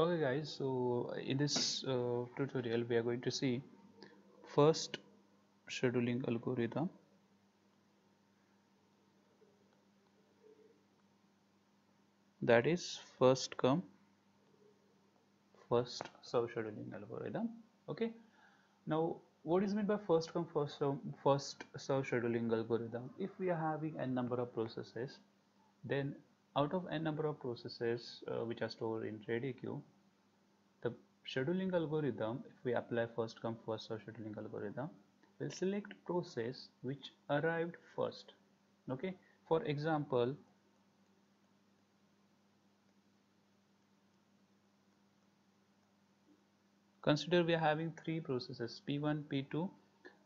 okay guys so in this uh, tutorial we are going to see first scheduling algorithm. That is first come first serve scheduling algorithm. Okay now what is meant by first come first serve, first serve scheduling algorithm? If we are having a number of processes then out of n number of processes uh, which are stored in ready queue, the scheduling algorithm, if we apply first come first serve scheduling algorithm, will select process which arrived first. Okay, for example, consider we are having three processes P1, P2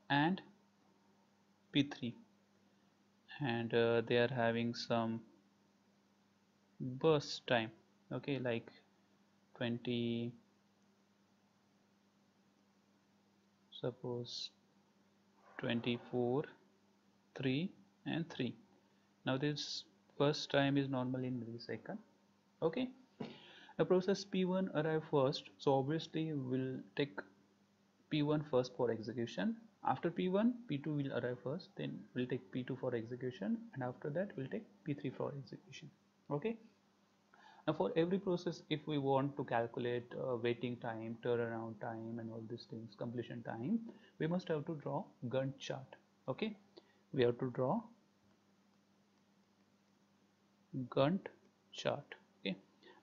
and P3 and uh, they are having some burst time. Okay like 20 suppose 24 3 and 3 now this burst time is normally in millisecond. Okay the process p1 arrive first. So obviously we'll take p1 first for execution. After p1 p2 will arrive first. Then we'll take p2 for execution. And after that we'll take p3 for execution. Okay now for every process if we want to calculate uh, waiting time turnaround time and all these things completion time we must have to draw Gantt chart okay? We have to draw Gantt chart okay?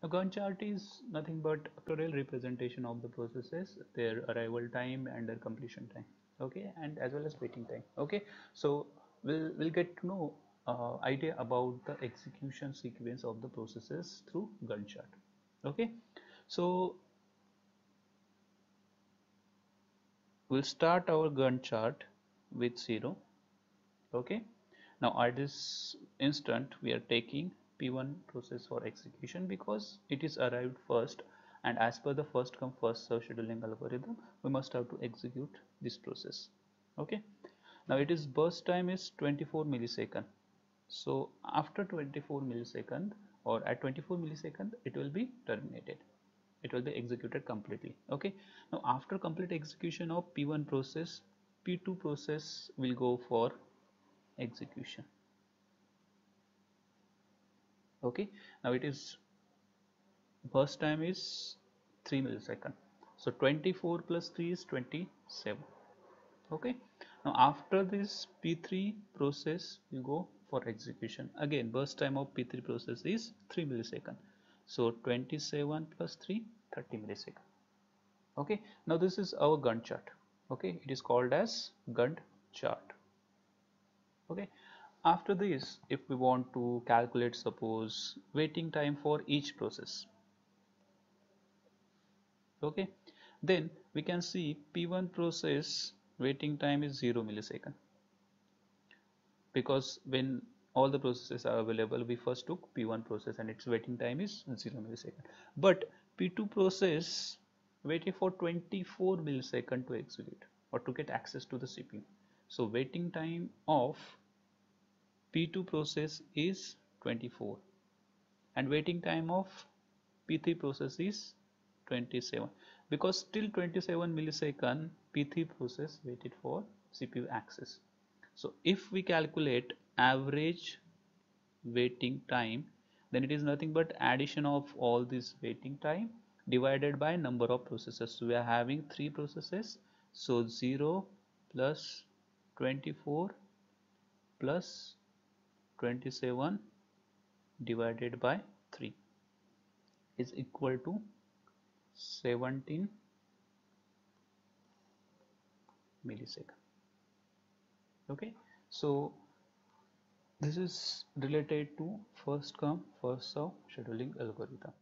A Gantt chart is nothing but a pictorial representation of the processes their arrival time and their completion time okay? And as well as waiting time okay? So we'll we'll get to know uh, idea about the execution sequence of the processes through Gantt chart. Okay? So we'll start our Gantt chart with 0 okay? Now at this instant we are taking P1 process for execution because it is arrived first and as per the first come first serve scheduling algorithm we must have to execute this process. Okay? Now it is burst time is 24 millisecond so after 24 millisecond or at 24 millisecond it will be terminated. It will be executed completely. Okay? Now after complete execution of p1 process p2 process will go for execution. Okay? Now it is burst time is 3 millisecond. So 24 plus 3 is 27 okay? Now after this p3 process will go for execution. Again burst time of p3 process is 3 millisecond. So 27 plus 3 30 millisecond. Okay? Now this is our Gantt chart. Okay? It is called as Gantt chart. Okay? After this if we want to calculate suppose waiting time for each process. Okay? Then we can see p1 process waiting time is 0 millisecond because when all the processes are available we first took p1 process and its waiting time is 0 millisecond. But p2 process waited for 24 millisecond to execute or to get access to the cpu so waiting time of p2 process is 24 and waiting time of p3 process is 27 because till 27 millisecond p3 process waited for cpu access so if we calculate average waiting time then it is nothing but addition of all this waiting time divided by number of processes. So we are having three processes. So 0 plus 24 plus 27 divided by 3 is equal to 17 millisecond okay. So this is related to first come first serve scheduling algorithm